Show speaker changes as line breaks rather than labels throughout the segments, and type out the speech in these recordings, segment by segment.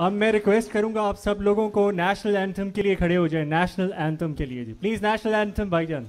अब मैं रिक्वेस्ट करूँगा आप सब लोगों को नेशनल एंथम के लिए खड़े हो जाए नेशनल एंथम के लिए जी। प्लीज़ नेशनल एंथम भाईजान।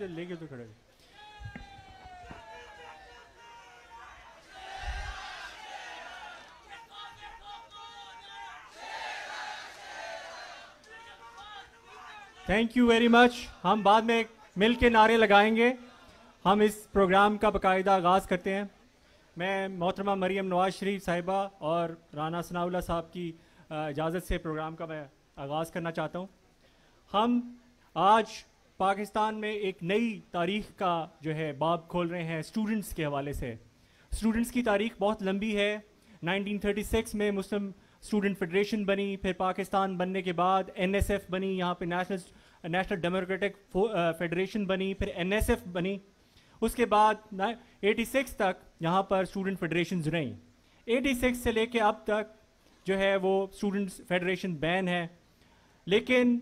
से लेके तो खड़े थैंक यू वेरी मच हम बाद में मिल के नारे लगाएँगे। हम इस प्रोग्राम का बाकायदा आगाज़ करते हैं। मैं मोहतरमा मरीम नवाज़ शरीफ साहिबा और राना सनाउल्ला साहब की इजाज़त से प्रोग्राम का मैं आगाज़ करना चाहता हूँ। हम आज पाकिस्तान में एक नई तारीख का जो है बाब खोल रहे हैं स्टूडेंट्स के हवाले से। स्टूडेंट्स की तारीख बहुत लंबी है। 1936 में मुस्लिम स्टूडेंट फेडरेशन बनी, फिर पाकिस्तान बनने के बाद एनएसएफ बनी, यहाँ पे नेशनल नेशनल डेमोक्रेटिक फेडरेशन बनी, फिर एनएसएफ बनी। उसके बाद 86 तक यहाँ पर स्टूडेंट फेडरेशन रहीं। 86 से लेके अब तक जो है वो स्टूडेंट्स फेडरेशन बैन है। लेकिन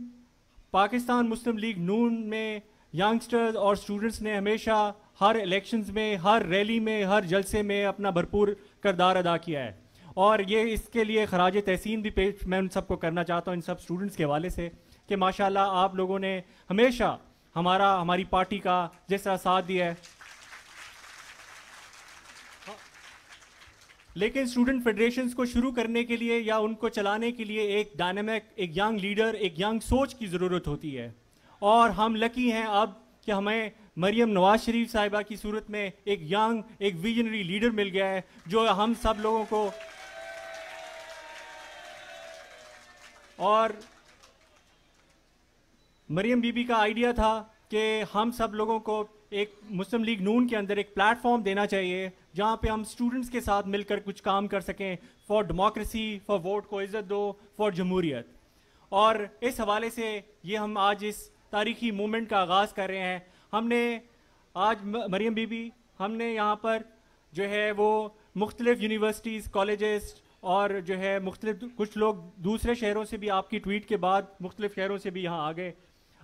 पाकिस्तान मुस्लिम लीग नून में यंगस्टर्स और स्टूडेंट्स ने हमेशा हर इलेक्शंस में, हर रैली में, हर जलसे में अपना भरपूर करदार अदा किया है। और ये इसके लिए खराज तहसीन भी पेश मैं उन सबको करना चाहता हूँ, इन सब स्टूडेंट्स के हवाले से कि माशाल्लाह आप लोगों ने हमेशा हमारा, हमारी पार्टी का जैसा साथ दिया है लेकिन स्टूडेंट फेडरेशंस को शुरू करने के लिए या उनको चलाने के लिए एक डायनेमिक एक यंग लीडर एक यंग सोच की ज़रूरत होती है। और हम लकी हैं अब कि हमें मरियम नवाज़ शरीफ साहिबा की सूरत में एक यंग एक विजनरी लीडर मिल गया है, जो हम सब लोगों को और मरियम बीबी का आइडिया था कि हम सब लोगों को एक मुस्लिम लीग नून के अंदर एक प्लेटफॉर्म देना चाहिए जहाँ पे हम स्टूडेंट्स के साथ मिलकर कुछ काम कर सकें फॉर डेमोक्रेसी फॉर वोट को इज़्ज़त दो फॉर जमहूरियत। और इस हवाले से ये हम आज इस तारीखी मूवमेंट का आगाज़ कर रहे हैं। हमने आज मरियम बीबी, हमने यहाँ पर जो है वो मुख्तलिफ़ यूनिवर्सिटीज़ कॉलेजेस और जो है मुख्तलिफ़ कुछ लोग दूसरे शहरों से भी आपकी ट्वीट के बाद मुख्तलिफ़ शहरों से भी यहाँ आ गए।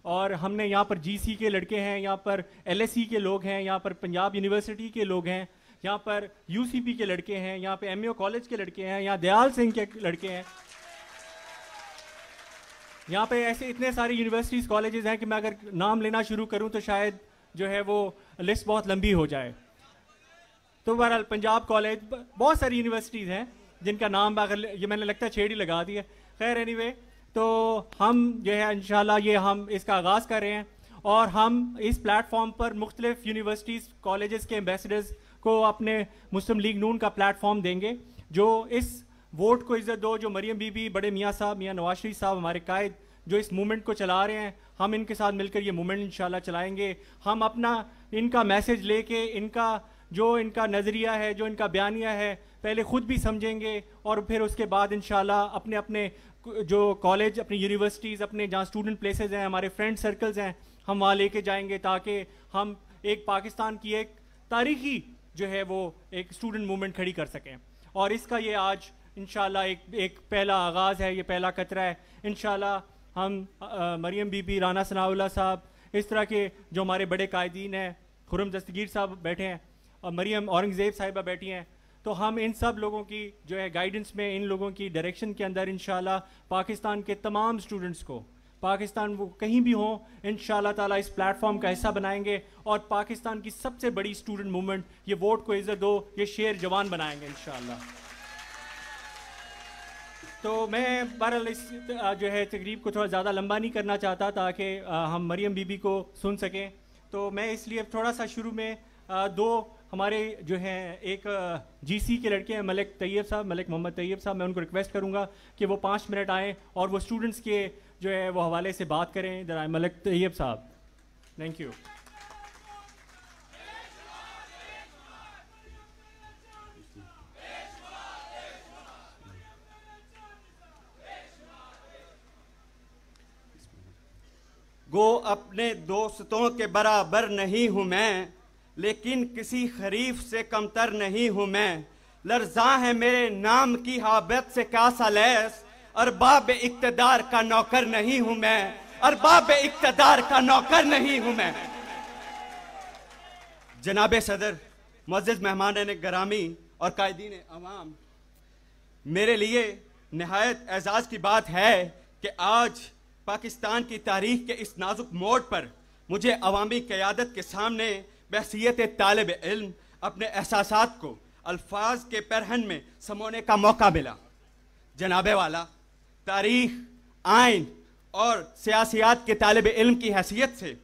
और हमने यहाँ पर जीसी के लड़के हैं, यहाँ पर एलएससी के लोग हैं, यहाँ पर पंजाब यूनिवर्सिटी के लोग हैं। यहाँ पर यूसीपी के लड़के हैं, यहाँ पे एमईओ कॉलेज के लड़के हैं, यहाँ दयाल सिंह के लड़के हैं। यहाँ पे ऐसे इतने सारे यूनिवर्सिटीज़ कॉलेजेस हैं कि मैं अगर नाम लेना शुरू करूँ तो शायद जो है वो लिस्ट बहुत लंबी हो जाए। तो बहरहाल, पंजाब कॉलेज बहुत सारी यूनिवर्सिटीज़ हैं जिनका नाम अगर ये मैंने लगता है छेड़ लगा है। खैर एनी तो हम जो है इन ये हम इसका आगाज़ कर रहे हैं और हम इस प्लेटफॉर्म पर मुख्तलिफ़ यूनिवर्सिटीज़ कॉलेजेस के एम्बेसडर्स को अपने मुस्लिम लीग नून का प्लेटफॉर्म देंगे, जो इस वोट को इज़्ज़त दो, जो मरियम बीबी, बड़े मियाँ साहब, मियाँ नवाज़ शरीफ साहब, हमारे कायद, जो इस मूवमेंट को चला रहे हैं, हम इनके साथ मिलकर ये मूवमेंट इंशाल्लाह चलाएँगे। हम अपना इनका मैसेज लेके, इनका, जो इनका नज़रिया है, जो इनका बयानिया है, पहले ख़ुद भी समझेंगे और फिर उसके बाद इंशाल्लाह अपने अपने जो कॉलेज अपनी यूनिवर्सिटीज़ अपने जहाँ स्टूडेंट प्लेसेस हैं, हमारे फ्रेंड सर्कल्स हैं, हम वहाँ लेके जाएँगे ताकि हम एक पाकिस्तान की एक तारीखी जो है वो एक स्टूडेंट मूवमेंट खड़ी कर सकें। और इसका ये आज इन एक एक पहला आगाज़ है ये पहला कतरा है। इन हम आ, मरियम बीबी राना सनाउल्ला साहब इस तरह के जो हमारे बड़े कायदीन हैं खुरम दस्तगीर साहब बैठे हैं और मरियम औरंगज़ेब साहिबा बैठी हैं तो हम इन सब लोगों की जो है गाइडेंस में इन लोगों की डायरेक्शन के अंदर इन पाकिस्तान के तमाम स्टूडेंट्स को पाकिस्तान वो कहीं भी हो इन ताला इस प्लेटफॉर्म का हिस्सा बनाएँगे और पाकिस्तान की सबसे बड़ी स्टूडेंट मूवमेंट, ये वोट को इज़्ज़त दो, ये शेर जवान बनाएँगे इन तो मैं बहरहाल इस जो है तकरीब को थोड़ा ज़्यादा लंबा नहीं करना चाहता ताकि हम मरियम बीबी को सुन सकें। तो मैं इसलिए थोड़ा सा शुरू में दो हमारे जो हैं, एक जीसी के लड़के हैं, मलिक तैयब साहब, मलिक मोहम्मद तैयब साहब, मैं उनको रिक्वेस्ट करूँगा कि वो पाँच मिनट आएँ और वो स्टूडेंट्स के जो है, वो हवाले से बात करें। इधर मलिक तैयब साहब। थैंक यू
गो अपने दोस्तों के बराबर नहीं हूँ मैं, लेकिन किसी खरीफ से कमतर नहीं हूँ मैं। लर्जा है मेरे नाम की हाबत से क्या सलैस अरबाब इकतदार का नौकर नहीं हूँ मैं अरबाब इकतदार का नौकर नहीं हूँ मैं। जनाब सदर मजिद मेहमान ने ग्रामी और कायदीन अवाम, मेरे लिए नहायत एजाज की बात है कि आज पाकिस्तान की तारीख के इस नाजुक मोड़ पर मुझे अवामी क्यादत के सामने बहसीत तालब इल्म अपने एहसास को अल्फाज के परहन में समोने का मौका मिला। जनाबे वाला तारीख, आइन और सियासियात के तालब इल्म की हैसियत से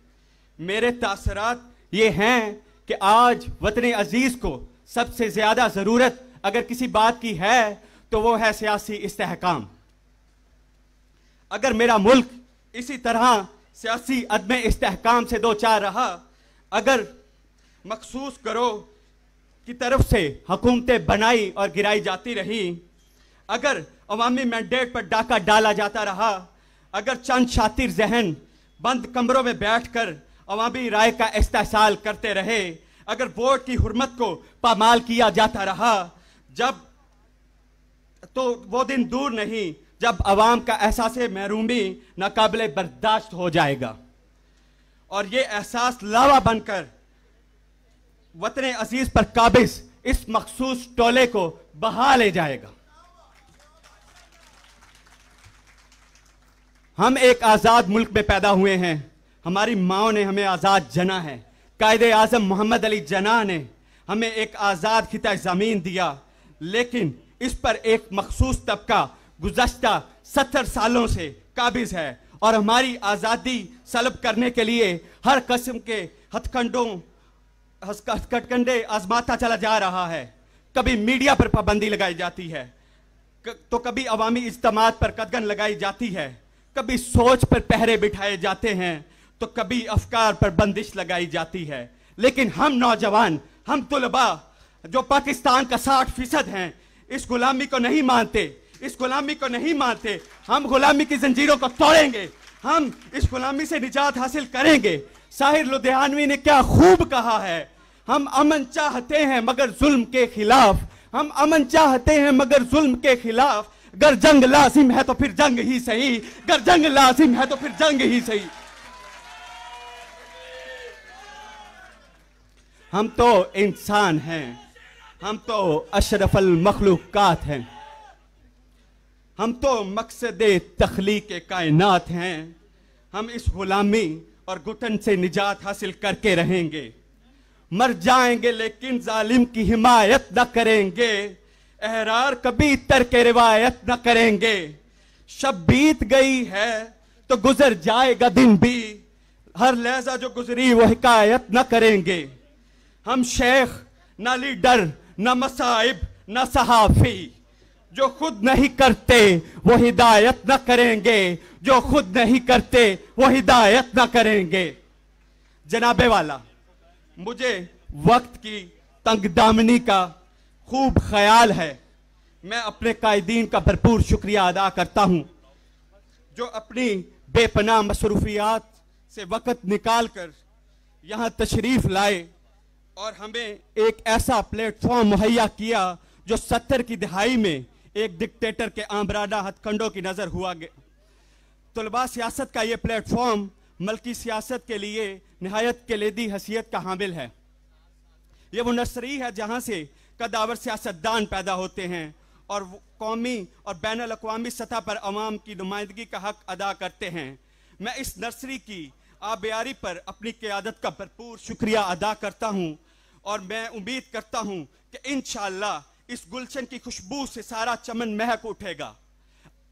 मेरे तासरात ये हैं कि आज वतन अज़ीज़ को सबसे ज़्यादा ज़रूरत अगर किसी बात की है तो वो है सियासी इस्तेहकाम। अगर मेरा मुल्क इसी तरह सियासी अदम इस्तेहकाम से दो चार रहा, अगर मखसूस करो की तरफ़ से हुकूमतें बनाई और गिराई जाती रही, अगर अवामी मैंडेट पर डाका डाला जाता रहा। अगर चंद शातिर जहन बंद कमरों में बैठकर अवामी राय का इस्तेसाल करते रहे, अगर वोट की हुरमत को पामाल किया जाता रहा, जब तो वो दिन दूर नहीं, जब अवाम का एहसास महरूमी नाकबले बर्दाश्त हो जाएगा। और ये एहसास लावा बनकर वतन अज़ीज़ पर काबिज इस मखसूस टोले को बहा ले जाएगा। हम एक आज़ाद मुल्क में पैदा हुए हैं। हमारी माओ ने हमें आज़ाद जना है। कायद आज़म मोहम्मद अली जना ने हमें एक आज़ाद खिता ज़मीन दिया। लेकिन इस पर एक मखसूस तबका गुजशत सत्तर सालों से काबिज है। और हमारी आज़ादी सलब करने के लिए हर कस्म के हथकंडों हथकंडे आजमाता चला जा रहा है। कभी मीडिया पर पाबंदी लगाई जाती है। तो कभी अवामी इज्तम पर कदगन लगाई जाती है। कभी सोच पर पहरे बिठाए जाते हैं तो कभी अफकार पर बंदिश लगाई जाती है। लेकिन हम नौजवान, हम तुलबा, जो पाकिस्तान का साठ फ़ीसद हैं, इस गुलामी को नहीं मानते, इस गुलामी को नहीं मानते। हम गुलामी की जंजीरों को तोड़ेंगे, हम इस गुलामी से निजात हासिल करेंगे। साहिर लुधियानवी ने क्या खूब कहा है, हम अमन चाहते हैं मगर जुल्म के खिलाफ, हम अमन चाहते हैं मगर जुल्म के खिलाफ। अगर जंग लाजिम है तो फिर जंग ही सही। अगर जंग लाजिम है तो फिर जंग ही सही। हम तो इंसान हैं। हम तो अशरफल मखलूक़ात हैं। हम तो मकसद तखलीक कायनात हैं। हम इस गुलामी और घुटन से निजात हासिल करके रहेंगे। मर जाएँगे लेकिन जालिम की हिमायत न करेंगे। एहरार कभी तर्क रिवायत न करेंगे। शब बीत गई है तो गुजर जाएगा दिन भी। हर लहजा जो गुजरी, वो हिकायत न करेंगे। हम शेख, न लीडर, न मसाइब, न सहाफी, जो खुद नहीं करते, वो हिदायत न करेंगे। जो खुद नहीं करते, वो हिदायत न करेंगे। जनाबे वाला, मुझे वक्त की तंगदामनी का खूब ख्याल है। मैं अपने कायदीन का भरपूर शुक्रिया अदा करता हूँ, जो अपनी बेपना मसरूफियात से वक़्त निकाल कर यहाँ तशरीफ़ लाए और हमें एक ऐसा प्लेटफॉर्म मुहैया किया, जो सत्तर की दिहाई में एक डिक्टेटर के आमराडा हथकंडों की नज़र हुआ गया। तलबा सियासत का ये प्लेटफॉर्म मल्की सियासत के लिए, नहायत के कलेदी हसीियत का हामिल है। ये वो नर्सरी है जहाँ से कदावर सियासतदान पैदा होते हैं और कौमी और बैन अवी सतह पर अवाम की नुमाइंदगी का हक अदा करते हैं। मैं इस नर्सरी की आबियारी पर अपनी क्यादत का भरपूर शुक्रिया अदा करता हूँ और मैं उम्मीद करता हूँ कि इन इस गुलशन की खुशबू से सारा चमन महक उठेगा।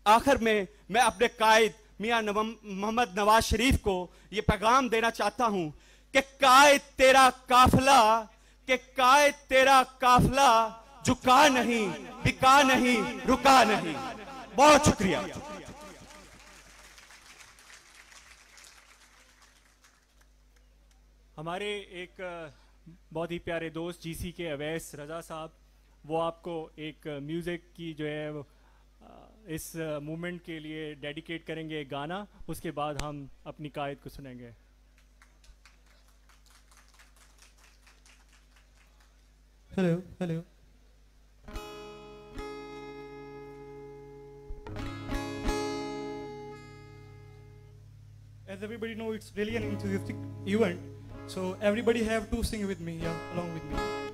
आखिर में मैं अपने कायद मियाँ मोहम्मद नवाज़ शरीफ को यह पैगाम देना चाहता हूँ कि कायद तेरा काफला कि कायद तेरा काफला झुका नहीं, बिका नहीं, रुका नहीं। बहुत शुक्रिया।
हमारे एक बहुत ही प्यारे दोस्त जीसी के अवैस रजा साहब, वो आपको एक म्यूज़िक की जो है इस मूवमेंट के लिए डेडिकेट करेंगे गाना, उसके बाद हम अपनी कायद को सुनेंगे।
hello, hello. As everybody knows, it's really an enthusiastic event. So everybody have to sing with me, yeah, along with me.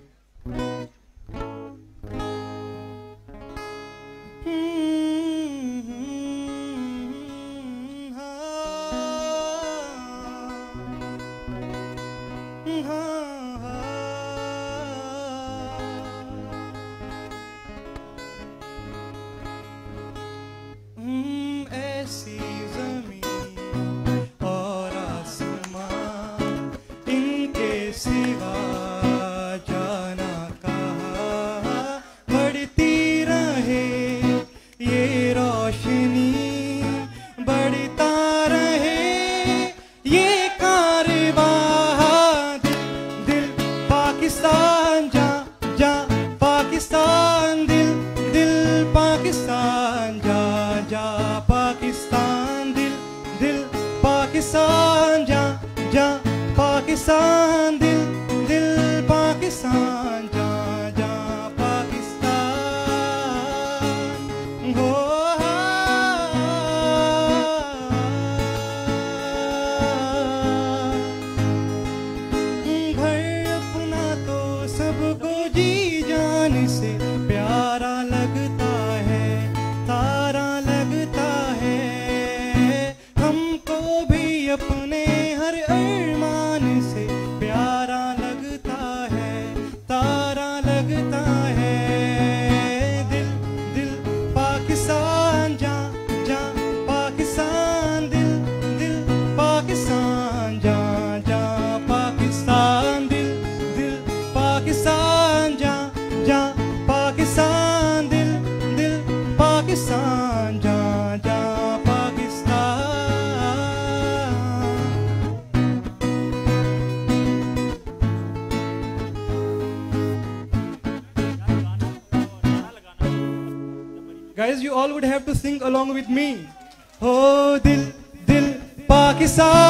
Along with me. Oh, dil, dil, Pakistan,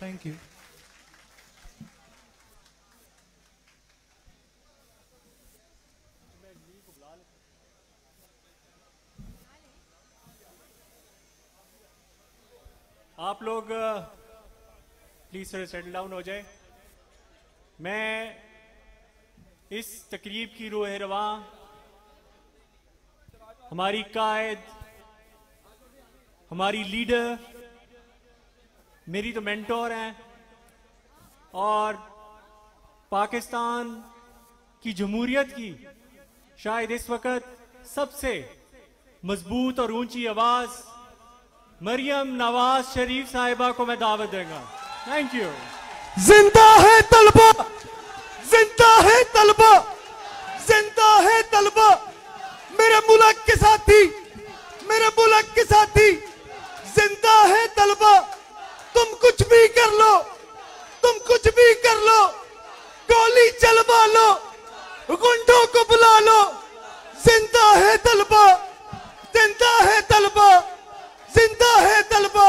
thank you
आप लोग प्लीज़ सर सेटल डाउन हो जाए। मैं इस तकरीब की रोह रवा हमारी कायद, हमारी लीडर, मेरी तो मेंटोर हैं और पाकिस्तान की जमहूरियत की शायद इस वक्त सबसे मज़बूत और ऊँची आवाज़ मरियम नवाज़ शरीफ साहिबा को मैं दावत देगा। थैंक यू
ज़िंदा है तलबा, ज़िंदा है तलबा, ज़िंदा है तलबा। मेरे मुल्क के साथी, मेरे मुल्क के साथी, ज़िंदा है तलबा। तुम कुछ भी कर लो, तुम कुछ भी कर लो, गोली चलवा लो, गुंडों को बुला लो। ज़िंदा है तलबा, ज़िंदा है तलबा, ज़िंदा है तलबा।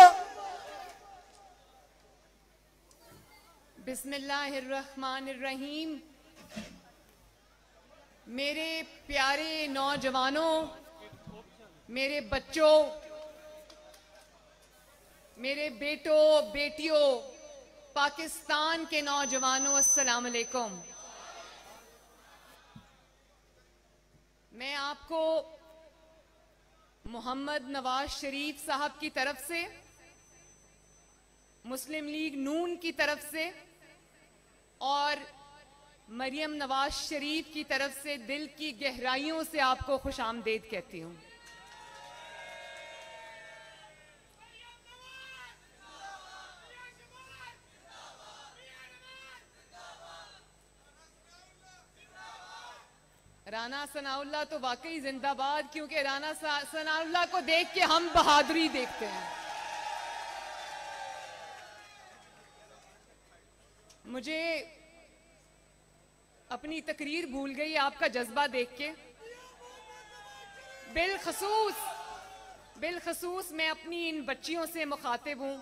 बिस्मिल्लाहिर्रहमानिर्रहीम। मेरे प्यारे नौजवानों, मेरे बच्चों, मेरे बेटों, बेटियों, पाकिस्तान के नौजवानों अस्सलाम वालेकुम मैं आपको मोहम्मद नवाज़ शरीफ साहब की तरफ़ से, मुस्लिम लीग नून की तरफ़ से और मरियम नवाज़ शरीफ की तरफ़ से दिल की गहराइयों से आपको खुश आमदेद कहती हूँ। राना सनाउल्ला तो वाकई जिंदाबाद, क्योंकि राना सनाउल्ला को देख के हम बहादुरी देखते हैं। मुझे अपनी तकरीर भूल गई आपका जज्बा देख के। बिलखसूस बिलखसूस मैं अपनी इन बच्चियों से मुखातिब हूँ,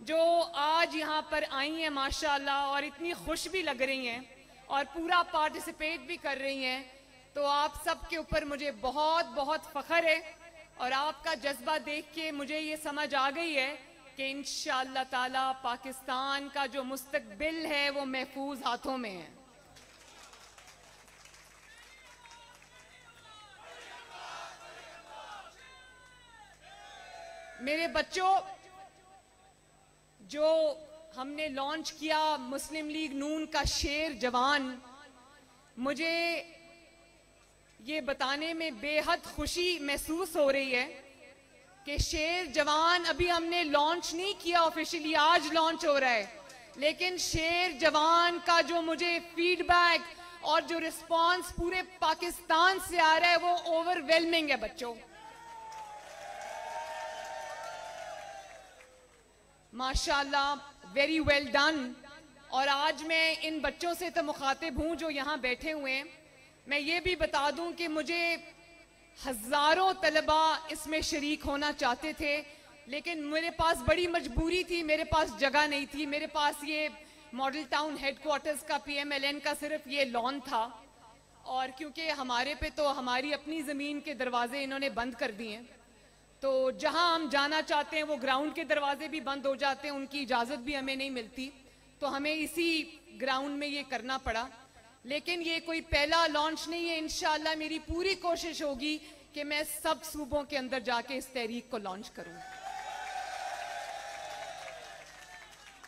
जो आज यहाँ पर आई हैं, माशाल्लाह, और इतनी खुश भी लग रही हैं, और पूरा पार्टिसिपेट भी कर रही हैं। तो आप सब के ऊपर मुझे बहुत बहुत फख्र है, और आपका जज्बा देख के मुझे ये समझ आ गई है कि इन ताला पाकिस्तान का जो मुस्तकबिल है, वो महफूज हाथों में है। मेरे बच्चों, जो हमने लॉन्च किया मुस्लिम लीग नून का शेर जवान, मुझे ये बताने में बेहद खुशी महसूस हो रही है कि शेर जवान अभी हमने लॉन्च नहीं किया ऑफिशियली आज लॉन्च हो रहा है। लेकिन शेर जवान का जो मुझे फीडबैक और जो रिस्पांस पूरे पाकिस्तान से आ रहा है, वो ओवरवेलमिंग है बच्चों। माशाल्लाह वेरी वेल डन और आज मैं इन बच्चों से तो मुखातिब हूँ जो यहाँ बैठे हुए हैं। मैं ये भी बता दूँ कि मुझे हज़ारों तलबा इसमें शरीक होना चाहते थे, लेकिन मेरे पास बड़ी मजबूरी थी, मेरे पास जगह नहीं थी। मेरे पास ये मॉडल टाउन हेडक्वार्टर्स का पीएमएलएन का सिर्फ़ ये लॉन था। और क्योंकि हमारे पे तो हमारी अपनी ज़मीन के दरवाजे इन्होंने बंद कर दिए। तो जहाँ हम जाना चाहते हैं, वो ग्राउंड के दरवाजे भी बंद हो जाते हैं, उनकी इजाज़त भी हमें नहीं मिलती। तो हमें इसी ग्राउंड में ये करना पड़ा। लेकिन ये कोई पहला लॉन्च नहीं है इनशाला मेरी पूरी कोशिश होगी कि मैं सब सूबों के अंदर जाके इस तहरीक को लॉन्च करूँ।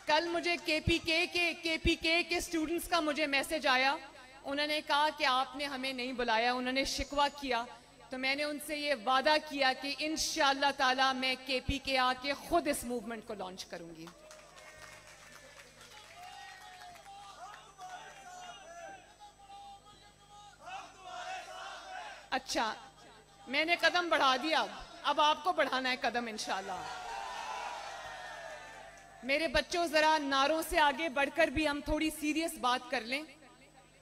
कल मुझे केपीके के केपीके के स्टूडेंट्स का मुझे मैसेज आया। उन्होंने कहा कि आपने हमें नहीं बुलाया, उन्होंने शिकवा किया। तो मैंने उनसे ये वादा किया कि इन ताला मैं के पी के आके खुद इस मूवमेंट को लॉन्च करूँगी। अच्छा मैंने कदम बढ़ा दिया। अब आपको बढ़ाना है कदम इनशाला मेरे बच्चों, जरा नारों से आगे बढ़कर भी हम थोड़ी सीरियस बात कर लें।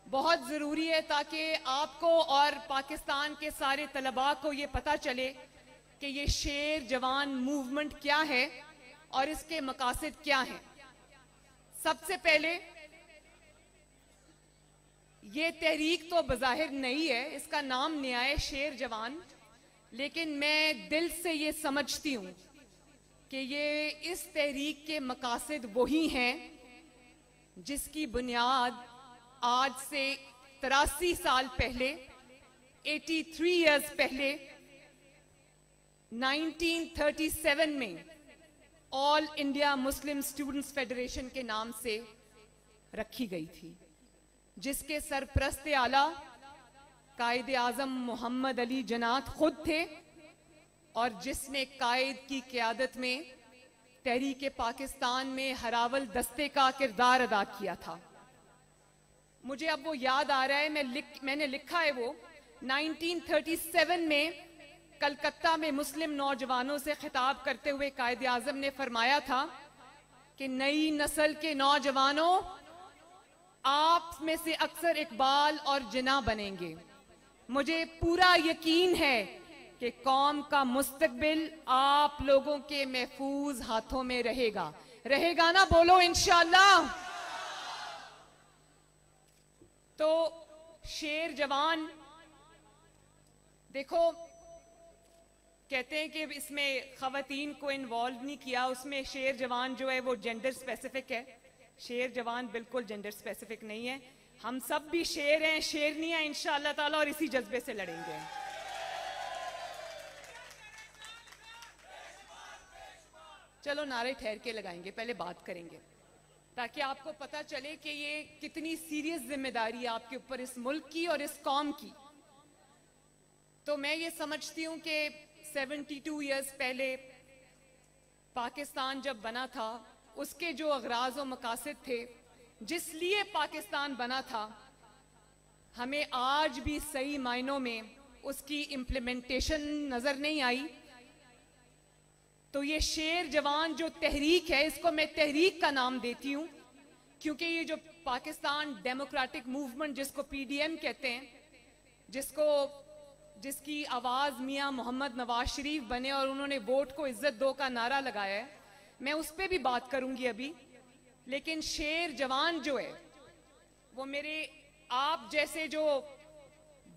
बहुत ज़रूरी है ताकि आपको और पाकिस्तान के सारे तलबा को ये पता चले कि ये शेर जवान मूवमेंट क्या है और इसके मकासद क्या हैं। सबसे पहले, ये तहरीक तो बज़ाहिर नहीं है, इसका नाम न्याय शेर जवान, लेकिन मैं दिल से ये समझती हूँ कि ये इस तहरीक के मकासद वही हैं जिसकी बुनियाद आज से तिरासी साल पहले 83 इयर्स पहले 1937 में All India Muslim Students Federation के नाम से रखी गई थी, जिसके सरप्रस्त आला कायद आज़म मोहम्मद अली जनात खुद थे और जिसने कायद की क्यादत में तहरीक पाकिस्तान में हरावल दस्ते का किरदार अदा किया था। मुझे अब वो याद आ रहा है, मैं लिख, मैंने लिखा है वो 1937 में कलकत्ता में मुस्लिम नौजवानों से खिताब करते हुए कायद आज़म ने फरमाया था कि नई नस्ल के नौजवानों, आप में से अक्सर इकबाल और जिना बनेंगे। मुझे पूरा यकीन है कि कौम का मुस्तबिल आप लोगों के महफूज हाथों में रहेगा। रहेगा ना बोलो, इंशाल्लाह। तो शेर जवान, देखो, कहते हैं कि इसमें खातन को इन्वॉल्व नहीं किया, उसमें शेर जवान जो है वो जेंडर स्पेसिफिक है। शेर जवान बिल्कुल जेंडर स्पेसिफिक नहीं है। हम सब भी शेर हैं, शेर नहीं है इंशाल्लाह ताला, और इसी जज्बे से लड़ेंगे। चलो नारे ठहर के लगाएँगे, पहले बात करेंगे। ताकि आपको पता चले कि ये कितनी सीरियस ज़िम्मेदारी है आपके ऊपर इस मुल्क की और इस कौम की। तो मैं ये समझती हूँ कि 72 इयर्स पहले पाकिस्तान जब बना था, उसके जो अगराज और मकासद थे, जिस लिए पाकिस्तान बना था, हमें आज भी सही मायनों में उसकी इम्प्लीमेंटेशन नज़र नहीं आई। तो ये शेर जवान जो तहरीक है, इसको मैं तहरीक का नाम देती हूँ, क्योंकि ये जो पाकिस्तान डेमोक्रेटिक मूवमेंट जिसको पीडीएम कहते हैं, जिसको, जिसकी आवाज़ मियाँ मोहम्मद नवाज़ शरीफ बने और उन्होंने वोट को इज़्ज़त दो का नारा लगाया है, मैं उस पर भी बात करूँगी अभी, लेकिन शेर जवान जो है, वो मेरे आप जैसे जो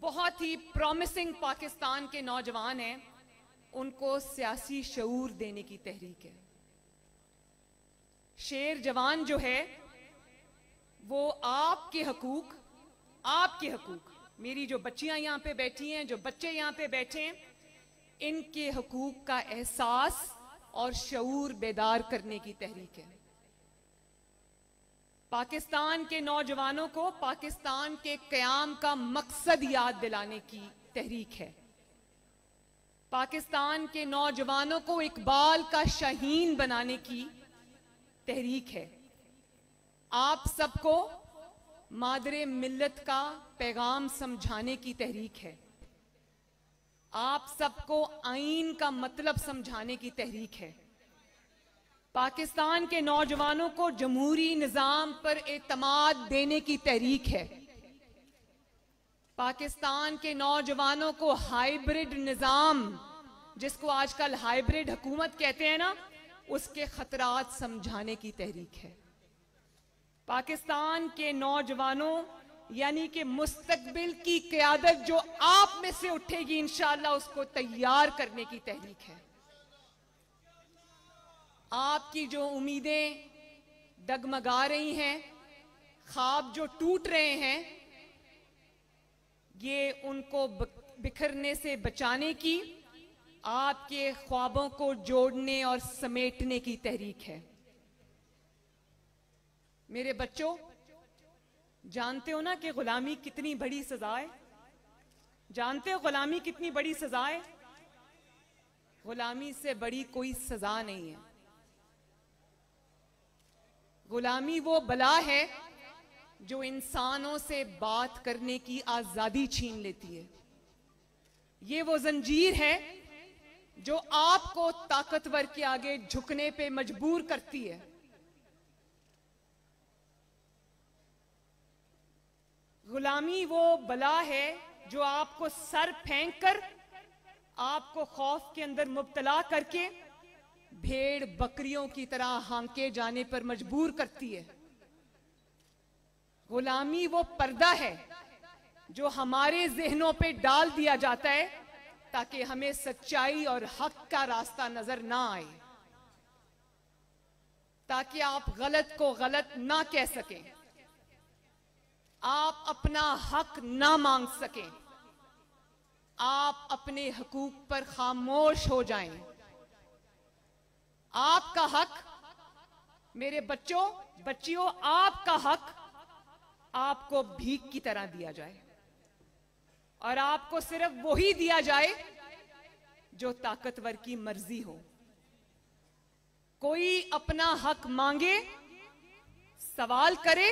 बहुत ही प्रॉमिसिंग पाकिस्तान के नौजवान हैं उनको सियासी शूर देने की तहरीक है। शेर जवान जो है, वो आपके हकूक आपके हकूक। मेरी जो बच्चियाँ यहाँ पे बैठी हैं, जो बच्चे यहाँ पे बैठे हैं, इनके हकूक का एहसास और शूर बेदार करने की तहरीक है। पाकिस्तान के नौजवानों को पाकिस्तान के क्याम का मकसद याद दिलाने की तहरीक है। पाकिस्तान के नौजवानों को इकबाल का शहीन बनाने की तहरीक है। आप सबको मादरे मिल्लत का पैगाम समझाने की तहरीक है। आप सबको आइन का मतलब समझाने की तहरीक है। पाकिस्तान के नौजवानों को जमहूरी निज़ाम पर एतमाद देने की तहरीक है। पाकिस्तान के नौजवानों को हाइब्रिड निज़ाम, जिसको आजकल हाइब्रिड हुकूमत कहते हैं ना, उसके खतरात समझाने की तहरीक है। पाकिस्तान के नौजवानों, यानी कि मुस्तकबिल की क्यादत जो आप में से उठेगी इंशाला उसको तैयार करने की तहरीक है। आपकी जो उम्मीदें डगमगा रही हैं, ख्वाब जो टूट रहे हैं ये उनको बिखरने से बचाने की, आपके ख्वाबों को जोड़ने और समेटने की तहरीक है। मेरे बच्चों, जानते हो ना कि गुलामी कितनी बड़ी सजा है? जानते हो गुलामी कितनी बड़ी सजा है? गुलामी से बड़ी कोई सजा नहीं है। गुलामी वो बला है जो इंसानों से बात करने की आज़ादी छीन लेती है। ये वो जंजीर है जो आपको ताकतवर के आगे झुकने पे मजबूर करती है। गुलामी वो बला है जो आपको सर फेंक कर आपको खौफ के अंदर मुबतला करके भेड़ बकरियों की तरह हांके जाने पर मजबूर करती है। गुलामी वो पर्दा है जो हमारे जहनों पे डाल दिया जाता है ताकि हमें सच्चाई और हक का रास्ता नज़र ना आए। ताकि आप गलत को गलत ना कह सकें। आप अपना हक ना मांग सकें। आप अपने हकूक पर खामोश हो जाएँ। आपका हक, मेरे बच्चों, बच्चियों, आपका हक आपको भीख की तरह दिया जाए। और आपको सिर्फ़ वही दिया जाए जो ताकतवर की मर्ज़ी हो। कोई अपना हक मांगे, सवाल करे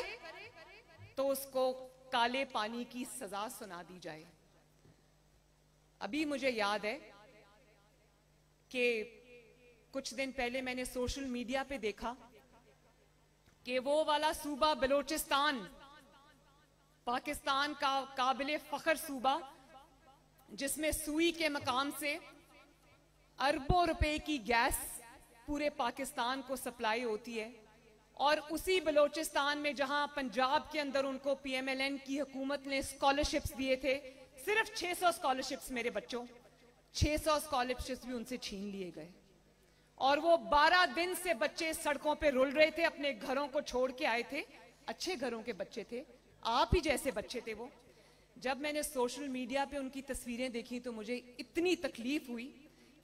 तो उसको काले पानी की सजा सुना दी जाए। अभी मुझे याद है कि कुछ दिन पहले मैंने सोशल मीडिया पे देखा कि वो वाला सूबा बलोचिस्तान पाकिस्तान का काबिल फखर सूबा, जिसमें सुई के मकाम से अरबों रुपए की गैस पूरे पाकिस्तान को सप्लाई होती है और उसी बलोचिस्तान में जहाँ पंजाब के अंदर उनको पीएमएलएन की हुकूमत ने स्कॉलरशिप्स दिए थे, सिर्फ़ 600 स्कॉलरशिप्स मेरे बच्चों 600 स्कॉलरशिप्स भी उनसे छीन लिए गए। और वो 12 दिन से बच्चे सड़कों पे रुल रहे थे, अपने घरों को छोड़ के आए थे, अच्छे घरों के बच्चे थे आप ही जैसे बच्चे थे वो। जब मैंने सोशल मीडिया पे उनकी तस्वीरें देखी तो मुझे इतनी तकलीफ़ हुई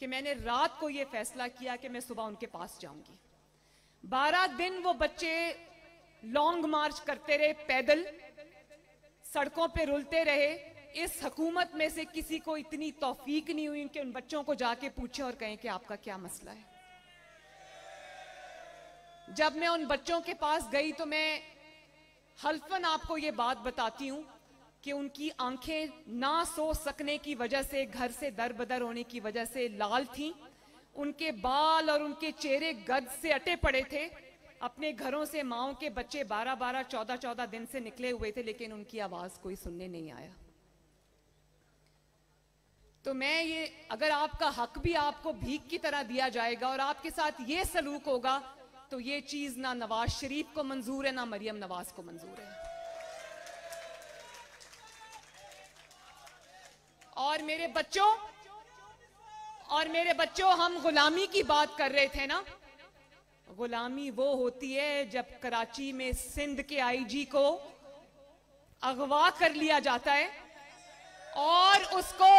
कि मैंने रात को ये फैसला किया कि मैं सुबह उनके पास जाऊँगी। बारह दिन वो बच्चे लॉन्ग मार्च करते रहे, पैदल, सड़कों पे रुलते रहे। इस हकूमत में से किसी को इतनी तोफीक नहीं हुई कि उन बच्चों को जाके पूछे और कहें कि आपका क्या मसला है। जब मैं उन बच्चों के पास गई तो मैं हल्फन आपको ये बात बताती हूँ कि उनकी आँखें ना सो सकने की वजह से, घर से दर बदर होने की वजह से लाल थीं। उनके बाल और उनके चेहरे गद से अटे पड़े थे। अपने घरों से माओ के बच्चे 12 12 14 14 दिन से निकले हुए थे, लेकिन उनकी आवाज़ कोई सुनने नहीं आया। तो मैं ये, अगर आपका हक भी आपको भीख की तरह दिया जाएगा और आपके साथ ये सलूक होगा तो ये चीज़ ना नवाज़ शरीफ को मंजूर है, ना मरियम नवाज़ को मंजूर है। और मेरे बच्चों, और मेरे बच्चों, हम गुलामी की बात कर रहे थे ना? गुलामी वो होती है जब कराची में सिंध के आईजी को अगवा कर लिया जाता है और उसको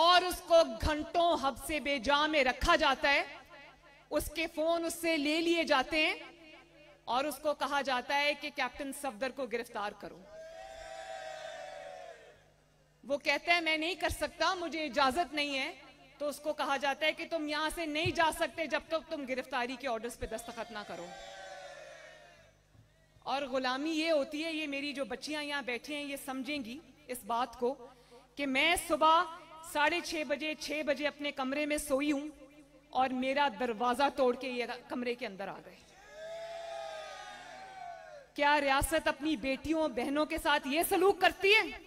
और उसको घंटों हफ्से बेजा में रखा जाता है। उसके फ़ोन उससे ले लिए जाते हैं और उसको कहा जाता है कि कैप्टन सफदर को गिरफ़्तार करो। वो कहता है, मैं नहीं कर सकता, मुझे इजाज़त नहीं है। तो उसको कहा जाता है कि तुम यहाँ से नहीं जा सकते जब तक तुम गिरफ्तारी के ऑर्डर्स पे दस्तखत ना करो। और गुलामी ये होती है, ये मेरी जो बच्चियाँ यहाँ बैठी हैं, ये समझेंगी इस बात को कि मैं सुबह साढ़े छह बजे छह बजे अपने कमरे में सोई हूँ। और मेरा दरवाज़ा तोड़ के ये कमरे के अंदर आ गए। क्या रियासत अपनी बेटियों बहनों के साथ ये सलूक करती है?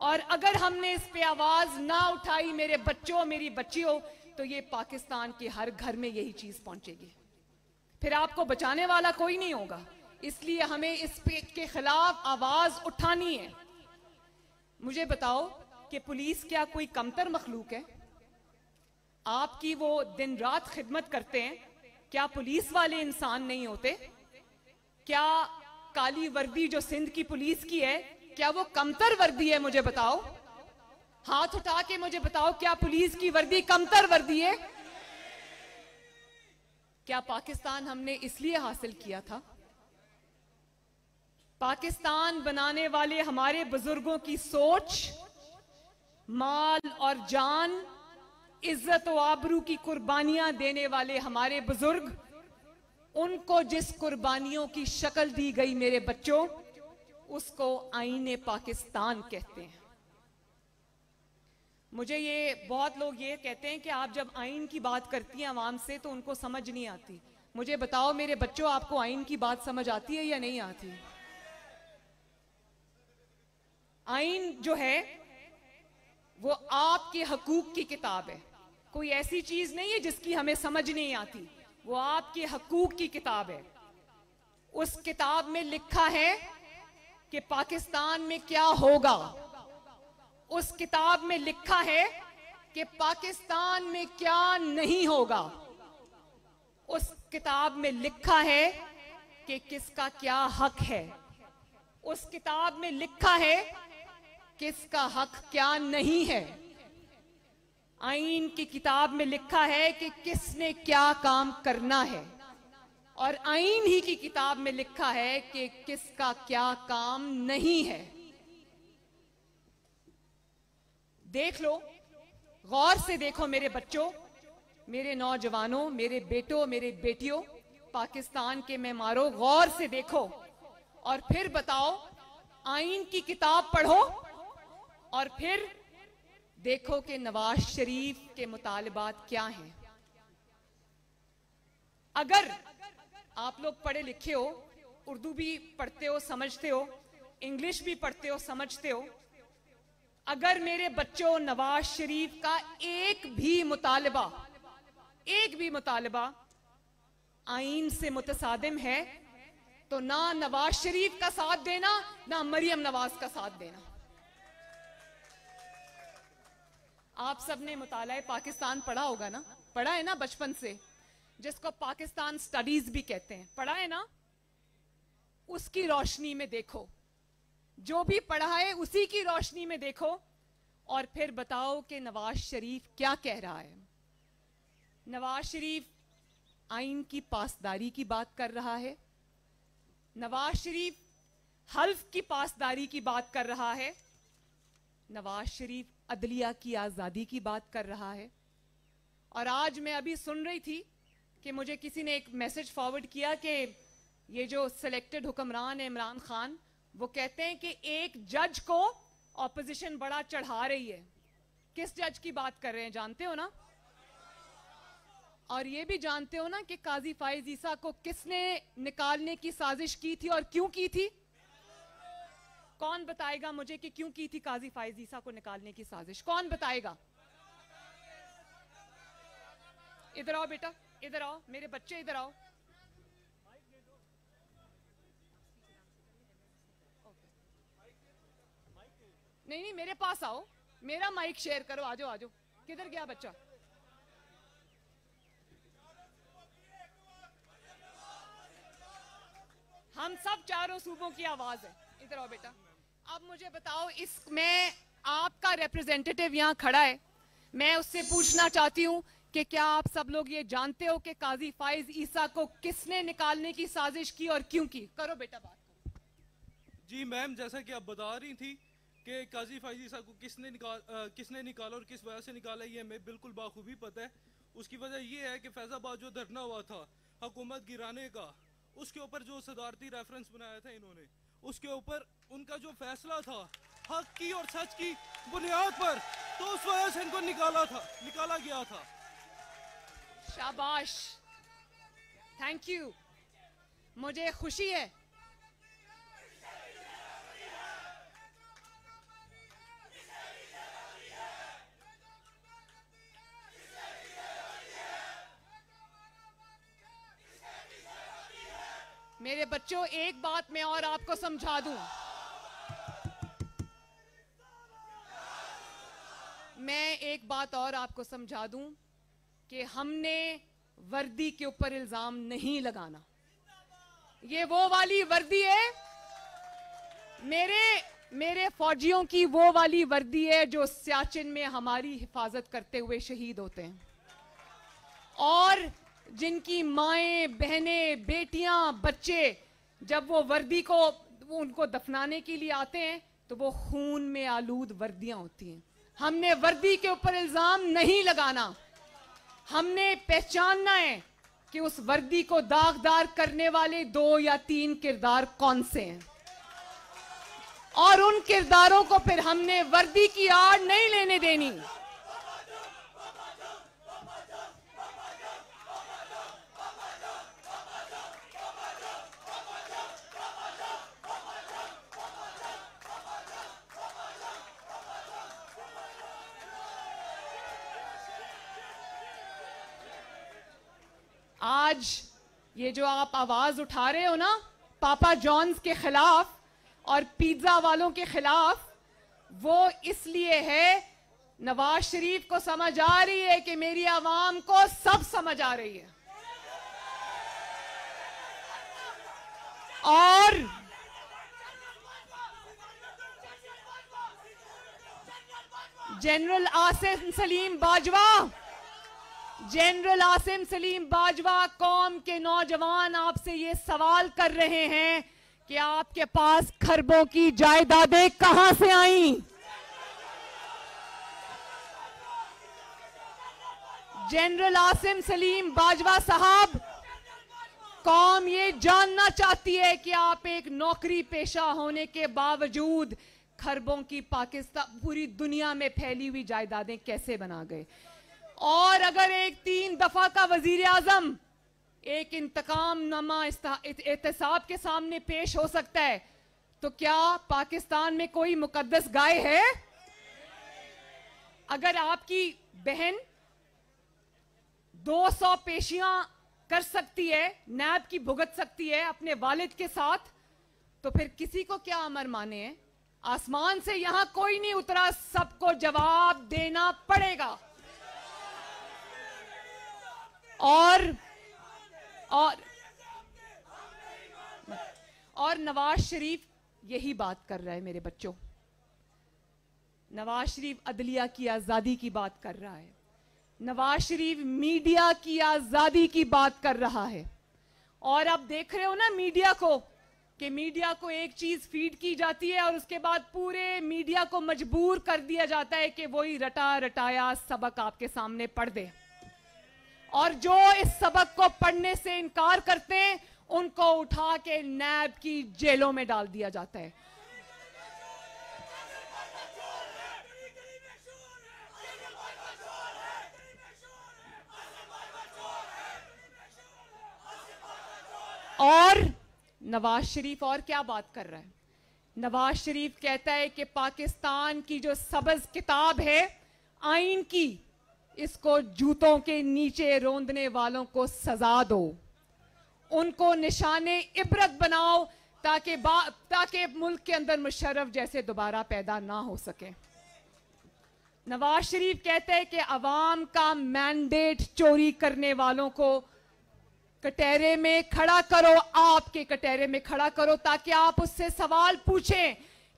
और अगर हमने इस पे आवाज़ ना उठाई मेरे बच्चों, मेरी बच्चियों तो ये पाकिस्तान के हर घर में यही चीज़ पहुंचेगी। फिर आपको बचाने वाला कोई नहीं होगा। इसलिए हमें इस पे के खिलाफ आवाज़ उठानी है। मुझे बताओ कि पुलिस क्या कोई कमतर मखलूक है? आपकी वो दिन रात खिदमत करते हैं, क्या पुलिस वाले इंसान नहीं होते? क्या काली वर्दी जो सिंध की पुलिस की है, क्या वो कमतर वर्दी है मुझे बताओ? हाथ उठा के मुझे बताओ, क्या पुलिस की वर्दी कमतर वर्दी है? क्या पाकिस्तान हमने इसलिए हासिल किया था? पाकिस्तान बनाने वाले हमारे बुज़ुर्गों की सोच, माल और जान इज़्ज़त व आबरू की कुर्बानियाँ देने वाले हमारे बुज़ुर्ग, उनको जिस कुर्बानियों की शक्ल दी गई मेरे बच्चों, उसको आईने पाकिस्तान कहते हैं। मुझे ये बहुत लोग ये कहते हैं कि आप जब आइन की बात करती हैं आवाम से तो उनको समझ नहीं आती। मुझे बताओ, मेरे बच्चों, आपको आइन की बात समझ आती है या नहीं आती? आइन जो है, वो आपके हकूक की किताब है। कोई ऐसी चीज़ नहीं है जिसकी हमें समझ नहीं आती। वो आपके हकूक की किताब है। उस किताब में लिखा है कि पाकिस्तान में क्या होगा। उस किताब में लिखा है कि पाकिस्तान में क्या नहीं होगा। उस किताब में लिखा है कि किसका क्या हक है। उस किताब में लिखा है किसका हक क्या नहीं है। आइन की किताब में लिखा है कि किसने क्या काम करना है। और आइन ही की किताब में लिखा है कि किसका क्या काम नहीं है। देख लो, गौर से देखो मेरे बच्चों, मेरे नौजवानों, मेरे बेटों, मेरे बेटियों, पाकिस्तान के मेहमारों गौर से देखो। और फिर बताओ आइन की किताब पढ़ो, और फिर देखो कि नवाज़ शरीफ के मुतालबात क्या हैं। अगर आप लोग पढ़े लिखे हो, उर्दू भी पढ़ते हो, समझते हो, इंग्लिश भी पढ़ते हो, समझते हो, अगर मेरे बच्चों नवाज़ शरीफ का एक भी मुतालबा, एक भी मुतालबा आइन से मुतसादिम है तो ना नवाज़ शरीफ का साथ देना, ना मरियम नवाज़ का साथ देना। आप सबने मुताला पाकिस्तान पढ़ा होगा ना? पढ़ा है ना बचपन से? जिसको पाकिस्तान स्टडीज़ भी कहते हैं। पढ़ा है ना? उसकी रोशनी में देखो। जो भी पढ़ा है, उसी की रोशनी में देखो। और फिर बताओ कि नवाज़ शरीफ क्या कह रहा है। नवाज़ शरीफ आइन की पासदारी की बात कर रहा है। नवाज़ शरीफ हल्फ की पासदारी की बात कर रहा है। नवाज़ शरीफ अदलिया की आज़ादी की बात कर रहा है। और आज मैं अभी सुन रही थी कि मुझे किसी ने एक मैसेज फॉरवर्ड किया कि ये जो सिलेक्टेड हुक्मरान है इमरान खान, वो कहते हैं कि एक जज को ऑपोजिशन बड़ा चढ़ा रही है। किस जज की बात कर रहे हैं, जानते हो ना? और ये भी जानते हो ना कि काजी फाइज ईसा को किसने निकालने की साजिश की थी और क्यों की थी? कौन बताएगा मुझे कि क्यों की थी काजी फाइज ईसा को निकालने की साजिश? कौन बताएगा? इधर आओ बेटा, इधर आओ, मेरे बच्चे इधर आओ। नहीं नहीं, मेरे पास आओ। मेरा माइक शेयर करो आजो आजो किधर गया बच्चा? हम सब चारों सूबों की आवाज़ है। इधर आओ बेटा। अब मुझे बताओ इसमें आपका रिप्रेजेंटेटिव यहाँ खड़ा है। मैं उससे पूछना चाहती हूँ कि क्या आप सब लोग ये जानते हो कि काजी फाइज ईसा को किसने निकालने की साजिश की और क्यों की? करो बेटा बात।
जी मैम जैसा कि आप बता रही थी कि काजी फाइज ईसा को किसने निकाल आ, किसने निकाला और किस वजह से निकाला ये हमें बिल्कुल बाखूबी पता है। उसकी वजह ये है कि फैजाबाद जो धरना हुआ था हुकूमत गिराने का उसके ऊपर जो सदारती रेफरेंस बनाया था इन्होंने उसके ऊपर उनका जो फैसला था, हक की और सच की बुनियाद पर तो उस वजह से इनको निकाला था, निकाला गया था।
शाबाश। थैंक यू मुझे खुशी है मेरे बच्चों, एक बात मैं और आपको समझा दूँ। मैं एक बात और आपको समझा दूँ कि हमने वर्दी के ऊपर इल्ज़ाम नहीं लगाना। ये वो वाली वर्दी है, मेरे मेरे फौजियों की वो वाली वर्दी है जो सियाचिन में हमारी हिफाजत करते हुए शहीद होते हैं। और जिनकी माएँ, बहनें, बेटियाँ, बच्चे जब वो वर्दी को, वो उनको दफनाने के लिए आते हैं तो वो खून में आलूद वर्दियाँ होती हैं। हमने वर्दी के ऊपर इल्ज़ाम नहीं लगाना। हमने पहचानना है कि उस वर्दी को दागदार करने वाले दो या तीन किरदार कौन से हैं। और उन किरदारों को फिर हमने वर्दी की आड़ नहीं लेने देनी। आज ये जो आप आवाज़ उठा रहे हो ना, पापा जॉन्स के खिलाफ और पिज्जा वालों के खिलाफ, वो इसलिए है, नवाज़ शरीफ को समझ आ रही है कि मेरी आवाम को सब समझ आ रही है। और जनरल आसिफ सलीम बाजवा जनरल आसिम सलीम बाजवा कौम के नौजवान आपसे ये सवाल कर रहे हैं कि आपके पास खरबों की जायदादें कहाँ से आई? जनरल आसिम सलीम बाजवा साहब, कौम ये जानना चाहती है कि आप एक नौकरी पेशा होने के बावजूद खरबों की पाकिस्तान पूरी दुनिया में फैली हुई जायदादें कैसे बना गए? और अगर एक तीन दफ़ा का वज़ीर आज़म एक इंतकाम नमा एहतसाब के सामने पेश हो सकता है तो क्या पाकिस्तान में कोई मुकदस गाय है? अगर आपकी बहन 200 पेशियाँ कर सकती है, नैब की भुगत सकती है अपने वालिद के साथ तो फिर किसी को क्या अमर माने आसमान से यहाँ कोई नहीं उतरा, सबको जवाब देना पड़ेगा। और और और नवाज़ शरीफ यही बात कर रहा है मेरे बच्चों। नवाज़ शरीफ अदलिया की आज़ादी की बात कर रहा है। नवाज़ शरीफ मीडिया की आज़ादी की बात कर रहा है। और आप देख रहे हो ना मीडिया को, कि मीडिया को एक चीज़ फ़ीड की जाती है और उसके बाद पूरे मीडिया को मजबूर कर दिया जाता है कि वही रटा रटाया सबक आपके सामने पढ़ दे। और जो इस सबक को पढ़ने से इनकार करते हैं, उनको उठा के नैब की जेलों में डाल दिया जाता है। और नवाज़ शरीफ और क्या बात कर रहा है? नवाज़ शरीफ कहता है कि पाकिस्तान की जो सबज किताब है, आइन की इसको जूतों के नीचे रोंदने वालों को सजा दो। उनको निशाने इबरत बनाओ ताकि ताकि मुल्क के अंदर मुशर्रफ जैसे दोबारा पैदा ना हो सके। नवाज़ शरीफ कहते हैं कि अवाम का मैंडेट चोरी करने वालों को कटहरे में खड़ा करो, आपके कटहरे में खड़ा करो ताकि आप उससे सवाल पूछें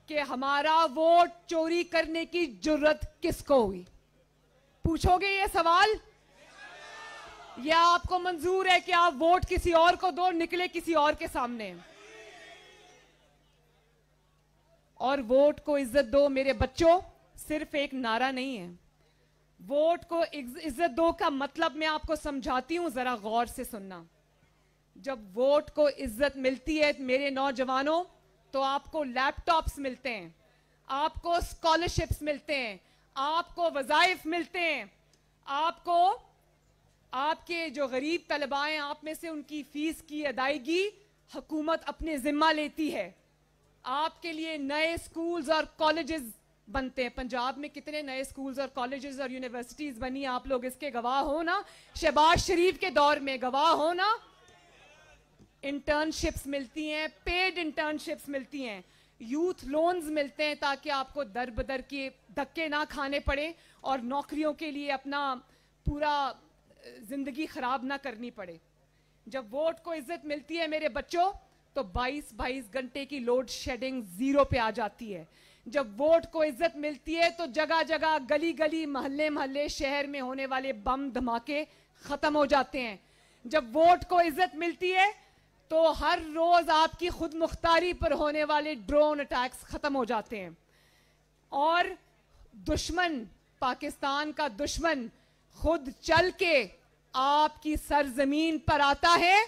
कि हमारा वोट चोरी करने की ज़रूरत किसको हुई? पूछोगे ये सवाल? या आपको मंजूर है कि आप वोट किसी और को दो, निकले किसी और के सामने? और वोट को इज़्ज़त दो मेरे बच्चों, सिर्फ़ एक नारा नहीं है। वोट को इज़्ज़त दो का मतलब मैं आपको समझाती हूँ जरा गौर से सुनना। जब वोट को इज़्ज़त मिलती है मेरे नौजवानों तो आपको लैपटॉप्स मिलते हैं, आपको स्कॉलरशिप्स मिलते हैं आपको वजाइफ मिलते हैं। आपको, आपके जो गरीब तलबाएँ आप में से उनकी फ़ीस की अदायगी हुकूमत अपने जिम्मा लेती है। आपके लिए नए स्कूल्स और कॉलेजेस बनते हैं। पंजाब में कितने नए स्कूल्स और कॉलेजेस और यूनिवर्सिटीज बनी आप लोग इसके गवाह हो ना? शहबाज शरीफ के दौर में गवाह हो ना? इंटर्नशिप्स मिलती हैं, पेड इंटर्नशिप्स मिलती हैं। यूथ लोन्स मिलते हैं ताकि आपको दर बदर के धक्के ना खाने पड़े और नौकरियों के लिए अपना पूरा ज़िंदगी खराब ना करनी पड़े। जब वोट को इज़्ज़त मिलती है मेरे बच्चों तो 22-22 घंटे की लोड शेडिंग ज़ीरो पे आ जाती है। जब वोट को इज़्ज़त मिलती है तो जगह जगह गली गली मोहल्ले मोहल्ले शहर में होने वाले बम धमाके खत्म हो जाते हैं। जब वोट को इज़्ज़त मिलती है तो हर रोज आपकी खुद मुख्तारी पर होने वाले ड्रोन अटैक्स खत्म हो जाते हैं। और दुश्मन, पाकिस्तान का दुश्मन खुद चल के आपकी सरजमीन पर आता है,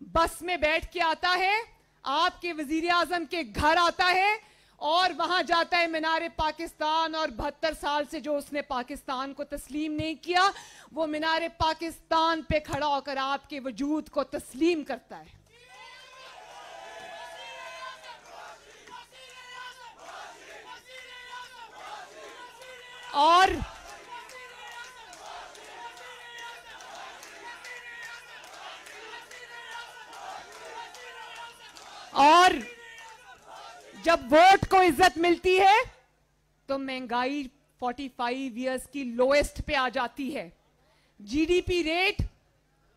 बस में बैठ के आता है, आपके वज़ीर आज़म के घर आता है, और वहाँ जाता है मीनार पाकिस्तान और बहत्तर साल से जो उसने पाकिस्तान को तस्लीम नहीं किया, वो मीनार पाकिस्तान पे खड़ा होकर आपके वजूद को तस्लीम करता है। और और जब वोट को इज़्ज़त मिलती है तो महँगाई 45 इयर्स की लोएस्ट पे आ जाती है। जीडीपी रेट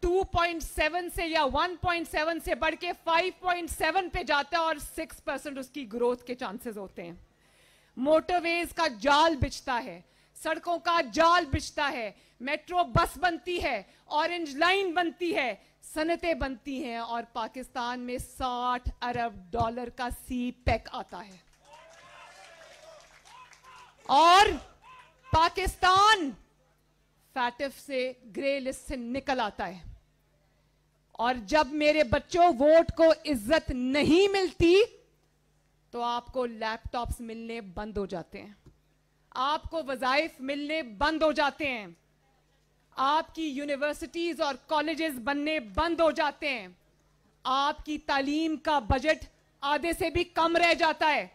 2.7 से या 1.7 से बढ़ के 5.7 पे जाता है और 6 परसेंट उसकी ग्रोथ के चांसेस होते हैं। मोटरवेज का जाल बिछता है, सड़कों का जाल बिछता है, मेट्रो बस बनती है ऑरेंज लाइन बनती है, सनतें बनती हैं और पाकिस्तान में 60 अरब डॉलर का सी पैक आता है। और पाकिस्तान फैटिफ से ग्रे लिस्ट से निकल आता है। और जब मेरे बच्चों वोट को इज़्ज़त नहीं मिलती तो आपको लैपटॉप्स मिलने बंद हो जाते हैं। आपको वजाइफ मिलने बंद हो जाते हैं। आपकी यूनिवर्सिटीज और कॉलेजेस बनने बंद हो जाते हैं। आपकी तालीम का बजट आधे से भी कम रह जाता है।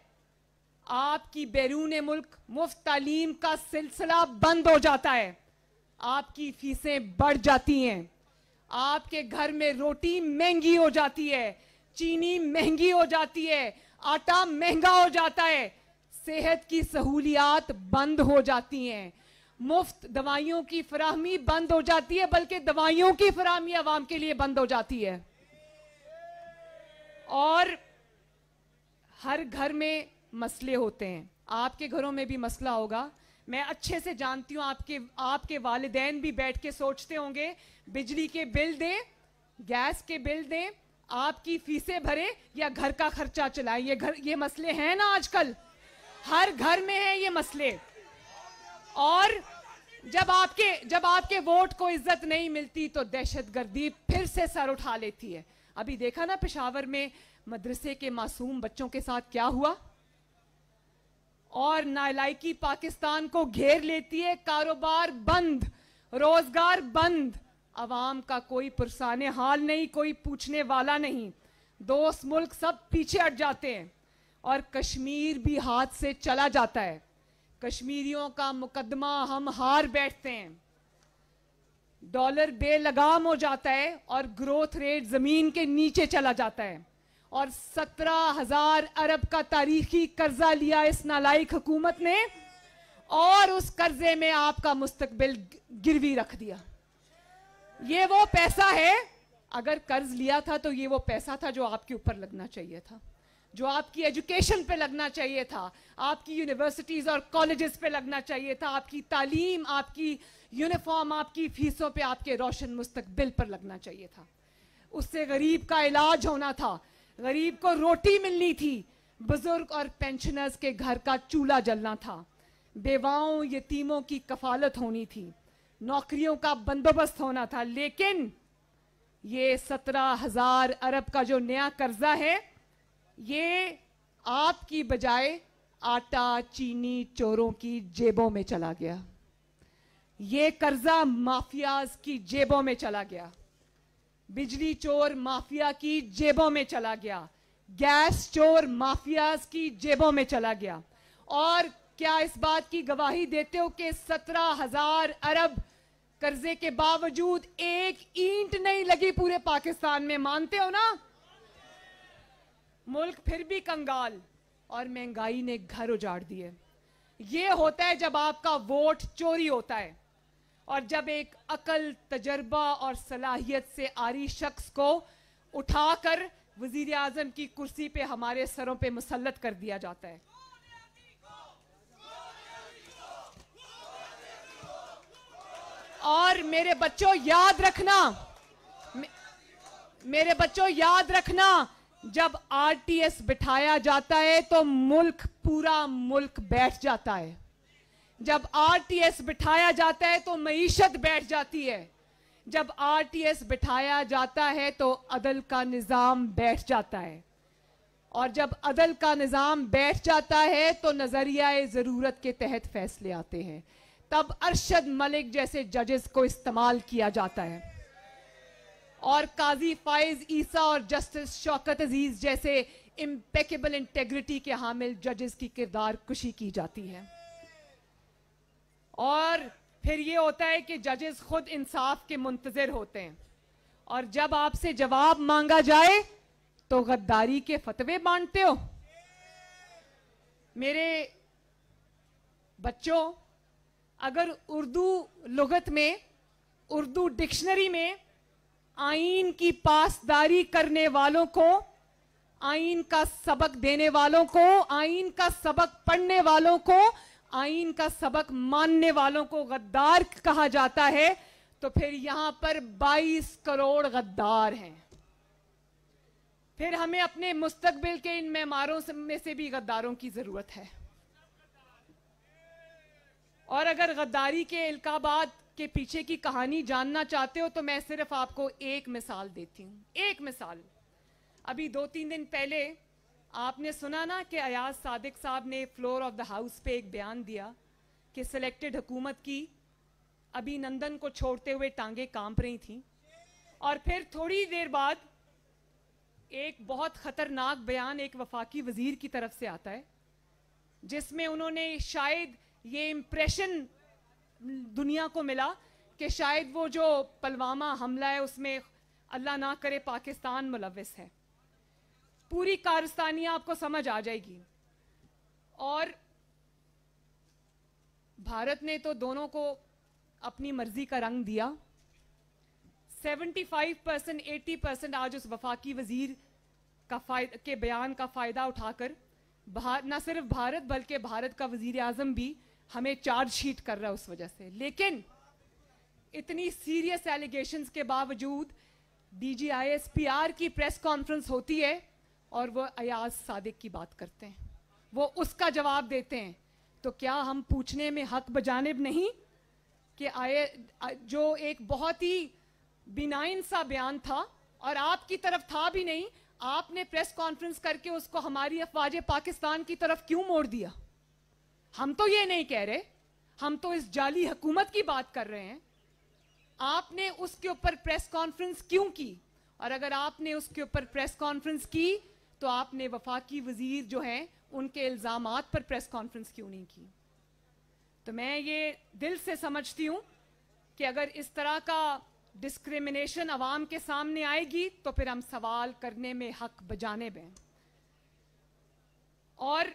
आपकी बैरून मुल्क मुफ़्त तालीम का सिलसिला बंद हो जाता है। आपकी फीसें बढ़ जाती हैं। आपके घर में रोटी महँगी हो जाती है, चीनी महँगी हो जाती है आटा महँगा हो जाता है। सेहत की सहूलियात बंद हो जाती हैं। मुफ़्त दवाइयों की फराहमी बंद हो जाती है, बल्कि दवाइयों की फराहमी आवाम के लिए बंद हो जाती है। और हर घर में मसले होते हैं। आपके घरों में भी मसला होगा। मैं अच्छे से जानती हूँ, आपके आपके वालदेन भी बैठ के सोचते होंगे, बिजली के बिल दें, गैस के बिल दें आपकी फीसें भरे या घर का खर्चा चलाएँ। ये घर, ये मसले हैं ना आजकल। हर घर में है ये मसले। और जब आपके जब आपके वोट को इज़्ज़त नहीं मिलती तो दहशतगर्दी फिर से सर उठा लेती है। अभी देखा ना पेशावर में मदरसे के मासूम बच्चों के साथ क्या हुआ? और नालायकी पाकिस्तान को घेर लेती है, कारोबार बंद, रोज़गार बंद। अवाम का कोई पुरसान हाल नहीं, कोई पूछने वाला नहीं। दोस्त मुल्क सब पीछे हट जाते हैं और कश्मीर भी हाथ से चला जाता है। कश्मीरियों का मुकदमा हम हार बैठते हैं। डॉलर बेलगाम हो जाता है और ग्रोथ रेट ज़मीन के नीचे चला जाता है। और सत्रह हज़ार अरब का तारीखी कर्जा लिया इस नालायक हुकूमत ने और उस कर्जे में आपका मुस्तकबिल गिरवी रख दिया। ये वो पैसा है। अगर कर्ज लिया था तो ये वो पैसा था जो आपके ऊपर लगना चाहिए था। जो आपकी एजुकेशन पे लगना चाहिए था। आपकी यूनिवर्सिटीज और कॉलेजेस पे लगना चाहिए था। आपकी तालीम, आपकी यूनिफॉर्म आपकी फीसों पे आपके रोशन मुस्तकबिल पर लगना चाहिए था। उससे गरीब का इलाज होना था। गरीब को रोटी मिलनी थी। बुज़ुर्ग और पेंशनर्स के घर का चूल्हा जलना था। बेवाओं, यतीमों की कफालत होनी थी। नौकरियों का बंदोबस्त होना था, लेकिन ये सत्रह हज़ार अरब का जो नया कर्जा है, ये आपकी बजाय आटा, चीनी, चोरों की जेबों में चला गया। ये कर्जा माफियाज की जेबों में चला गया। बिजली चोर माफिया की जेबों में चला गया। गैस चोर माफियाज की जेबों में चला गया। और क्या इस बात की गवाही देते हो कि सत्रह हज़ार अरब कर्जे के बावजूद एक ईंट नहीं लगी पूरे पाकिस्तान में, मानते हो ना? मुल्क फिर भी कंगाल और महँगाई ने घर उजाड़ दिए। ये होता है जब आपका वोट चोरी होता है और जब एक अकल, तजर्बा और सलाहियत से आरी शख्स को उठाकर वज़ीर आज़म की कुर्सी पे हमारे सरों पे मुसलत कर दिया जाता है। और मेरे बच्चों, याद रखना। मेरे बच्चों, याद रखना, जब आरटीएस बिठाया जाता है तो मुल्क, पूरा मुल्क बैठ जाता है। जब आरटीएस बिठाया जाता है तो मीशत बैठ जाती है। जब आरटीएस बिठाया जाता है तो अदल का निज़ाम बैठ जाता है। और जब अदल का निज़ाम बैठ जाता है तो नज़रिया ज़रूरत के तहत फैसले आते हैं। तब अरशद मलिक जैसे जजेस को इस्तेमाल किया जाता है। और काजी फाइज ईसा और जस्टिस शौकत अज़ीज़ जैसे इम्पेकेबल इंटेग्रिटी के हामिल जजेस की किरदार कुशी की जाती है। और फिर ये होता है कि जजेस खुद इंसाफ के मुंतजर होते हैं। और जब आपसे जवाब मांगा जाए तो गद्दारी के फतवे बांटते हो। मेरे बच्चों अगर उर्दू लगत में, उर्दू डिक्शनरी में आइन की पासदारी करने वालों को आइन का सबक देने वालों को आइन का सबक पढ़ने वालों को आइन का सबक मानने वालों को गद्दार कहा जाता है तो फिर यहाँ पर 22 करोड़ गद्दार हैं। फिर हमें अपने मुस्तकबिल के इन मेमारों में से भी गद्दारों की ज़रूरत है। और अगर गद्दारी के इल्काबाद के पीछे की कहानी जानना चाहते हो तो मैं सिर्फ़ आपको एक मिसाल देती हूँ। एक मिसाल। अभी दो तीन दिन पहले आपने सुना ना कि अयाज सादिक साहब ने फ्लोर ऑफ़ द हाउस पे एक बयान दिया कि सिलेक्टेड हुकूमत की अभिनंदन को छोड़ते हुए टांगे काँप रही थी। और फिर थोड़ी देर बाद एक बहुत खतरनाक बयान एक वफाकी वज़ीर की तरफ़ से आता है, जिसमें उन्होंने शायद ये इम्प्रेशन दुनिया को मिला कि शायद वो जो पलवामा हमला है, उसमें अल्लाह ना करे पाकिस्तान मुलविस है। पूरी कारस्तानियाँ आपको समझ आ जाएगी। और भारत ने तो दोनों को अपनी मर्ज़ी का रंग दिया। 75 परसेंट, एटी परसेंट आज उस वफाकी वज़ीर का फ़ायदा, के बयान का फ़ायदा उठाकर न सिर्फ़ भारत बल्कि भारत का वज़ीर आज़म भी हमें चार्जशीट कर रहा है उस वजह से। लेकिन इतनी सीरियस एलिगेशन के बावजूद डीजीआईएसपीआर की प्रेस कॉन्फ्रेंस होती है और वो अयाज सादिक की बात करते हैं। वो उसका जवाब देते हैं। तो क्या हम पूछने में हक बजानब नहीं कि आए जो एक बहुत ही बिनाइन सा बयान था और आपकी तरफ़ था भी नहीं, आपने प्रेस कॉन्फ्रेंस करके उसको हमारी अफवाज पाकिस्तान की तरफ़ क्यों मोड़ दिया? हम तो ये नहीं कह रहे, हम तो इस जाली हुकूमत की बात कर रहे हैं। आपने उसके ऊपर प्रेस कॉन्फ्रेंस क्यों की? और अगर आपने उसके ऊपर प्रेस कॉन्फ्रेंस की तो आपने वफाकी वज़ीर जो हैं, उनके इल्ज़ाम पर प्रेस कॉन्फ्रेंस क्यों नहीं की? तो मैं ये दिल से समझती हूँ कि अगर इस तरह का डिस्क्रिमिनेशन अवाम के सामने आएगी तो फिर हम सवाल करने में हक बजाने बें और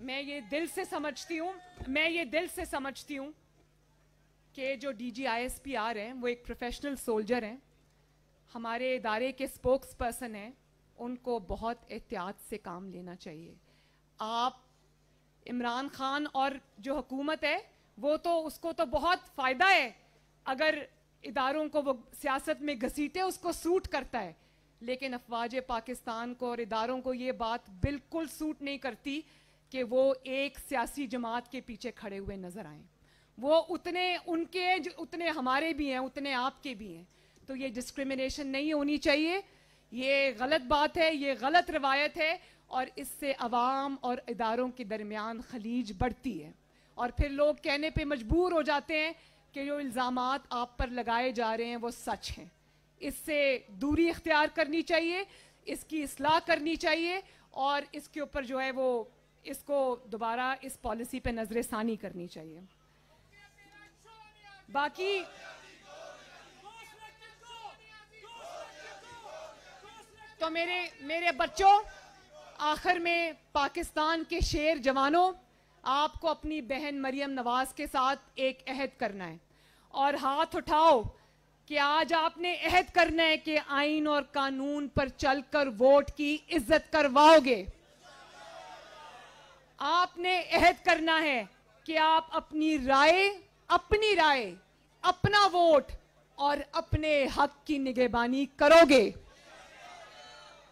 मैं ये दिल से समझती हूँ, मैं ये दिल से समझती हूँ कि जो D G I S P R हैं, वो एक प्रोफेशनल सोल्जर हैं। हमारे इदारे के स्पोक्स पर्सन हैं, उनको बहुत एहतियात से काम लेना चाहिए। आप इमरान खान और जो हुकूमत है, वो तो उसको तो बहुत फ़ायदा है। अगर इदारों को वो सियासत में घसीटे, उसको सूट करता है। लेकिन अफवाज पाकिस्तान को और इदारों को ये बात बिल्कुल सूट नहीं करती कि वो एक सियासी जमात के पीछे खड़े हुए नज़र आए। वो उतने, उनके, उतने हमारे भी हैं, उतने आपके भी हैं। तो ये डिस्क्रिमिनेशन नहीं होनी चाहिए। ये गलत बात है, ये गलत रवायत है और इससे अवाम और इदारों के दरमियान खलीज बढ़ती है। और फिर लोग कहने पे मजबूर हो जाते हैं कि जो इल्ज़ाम आप पर लगाए जा रहे हैं वो सच हैं। इससे दूरी इख्तियार करनी चाहिए, इसकी असलाह करनी चाहिए और इसके ऊपर जो है वो इसको दोबारा इस पॉलिसी पे नज़र षानी करनी चाहिए। बाकी तो मेरे मेरे बच्चों, आखिर में पाकिस्तान के शेर जवानों, आपको अपनी बहन मरियम नवाज़ के साथ एक अहद करना है। और हाथ उठाओ कि आज आपने अहद करना है कि आइन और कानून पर चलकर वोट की इज़्ज़त करवाओगे। आपने अहद करना है कि आप अपनी राय अपनी राय, अपना वोट और अपने हक की निगहबानी करोगे।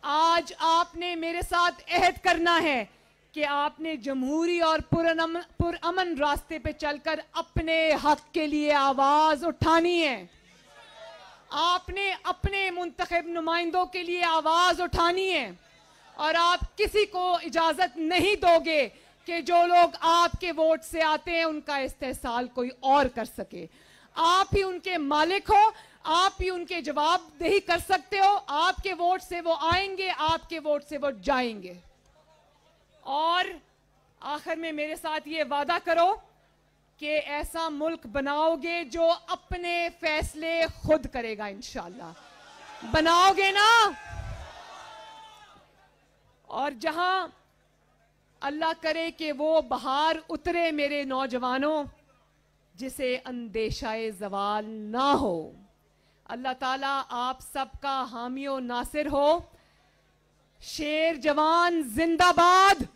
आज आपने मेरे साथ अहद करना है कि आपने जमहूरी और पुरअमन पुरअमन रास्ते पे चलकर अपने हक के लिए आवाज़ उठानी है।
आपने अपने मुंतखब नुमाइंदों के लिए आवाज़ उठानी है। और आप किसी को इजाज़त नहीं दोगे कि जो लोग आपके वोट से आते हैं, उनका इस्तेसाल कोई और कर सके। आप ही उनके मालिक हो, आप ही उनके जवाबदेही कर सकते हो। आपके वोट से वो आएँगे, आपके वोट से वो जाएँगे। और आखिर में मेरे साथ ये वादा करो कि ऐसा मुल्क बनाओगे जो अपने फैसले खुद करेगा, इंशाल्लाह। बनाओगे ना और जहाँ अल्लाह करे कि वो बाहर उतरे मेरे नौजवानों, जिसे अंदेशाए जवाल ना हो। अल्लाह ताला आप सबका हामियो नासिर हो। शेर जवान जिंदाबाद,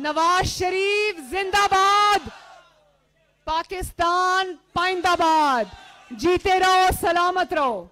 नवाज़ शरीफ जिंदाबाद, पाकिस्तान पाइंदाबाद। जीते रहो, सलामत रहो।